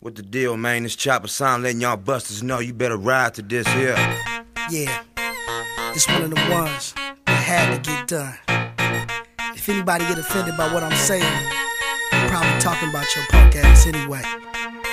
What the deal, man? This chopper sound letting y'all busters know you better ride to this here. Yeah, this one of the ones that had to get done. If anybody get offended by what I'm saying, I'm probably talking about your punk ass anyway.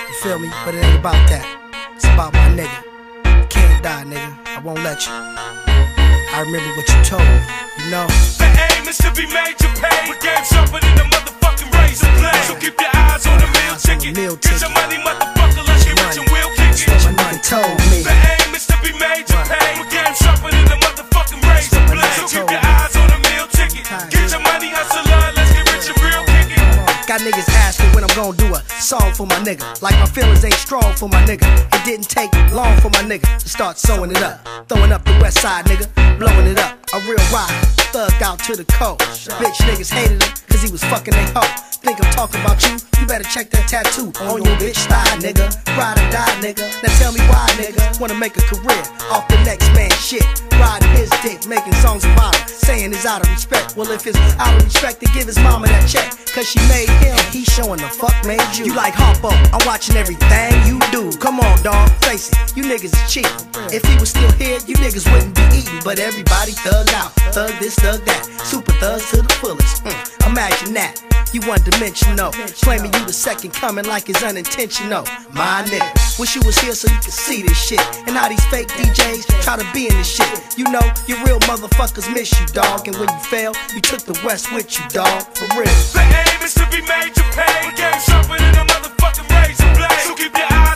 You feel me? But it ain't about that. It's about my nigga. You can't die, nigga. I won't let you. I remember what you told me, you know? The aim is to be major paid. With game sharper than the motherfucking razor blade. So keep your eyes on the meal Eyes on the ticket. meal Get your ticket. money, motherfucker. Let's get rich and we'll kick it. My nigga told me. The aim is to be major paid. With game sharper than the motherfucking razor blade. So keep your eyes on the meal ticket. Get your money, hustle on. Let's get rich and real kick it. Got niggas asking when I'm gonna do a song for my nigga. Like my feelings ain't strong for my nigga. It didn't take long for my nigga to start sewing it up. Throwing up the west side, nigga. Blowing it up. A real ride. Thug out to the coast. Bitch niggas hated him cause he was fucking they hoe. Think I'm talking about you? Better check that tattoo on your bitch thigh, nigga. Ride or die, nigga. Now tell me why, nigga. Wanna make a career off the next man shit. Riding his dick, making songs about him. Saying it's out of respect. Well, if it's out of respect, to give his mama that check. Cause she made him, he showing the fuck made you. You like Harpo, I'm watching everything you do. Come on, dog, face it, you niggas is cheap. If he was still here, you niggas wouldn't be eating. But everybody thug out, thug this, thug that. Super thugs to the fullest. Mm, imagine that. You one dimensional, claiming you the second coming like it's unintentional. My nigga, wish you was here so you could see this shit. And how these fake DJs try to be in this shit. You know, your real motherfuckers miss you, dog. And when you fail, you took the West with you, dog. For real. The aim is to be paid. With game sharper than a motherfucking razor blade. So keep your eyes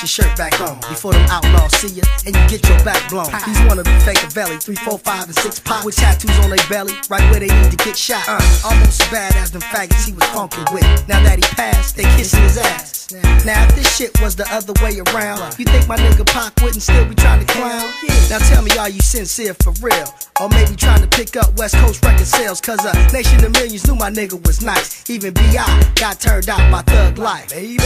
your shirt back on before them outlaws see you and you get your back blown. He's one of the fake belly, three, four, five, and six pop with tattoos on their belly, right where they need to get shot. Uh, almost as bad as them faggots he was funkin' with. Now that he passed, they kissing his ass. Now if this shit was the other way around, you think my nigga Pac wouldn't still be trying to clown? Now tell me, are you sincere for real? Or maybe trying to pick up West Coast record sales? Cause a nation of millions knew my nigga was nice. Even B.I. got turned out by thug life. Baby.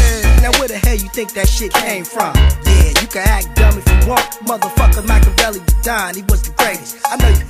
Now where the hell you think that shit came from? Yeah, you can act dumb if you want. Motherfucker Makaveli was dying, he was the greatest. I know you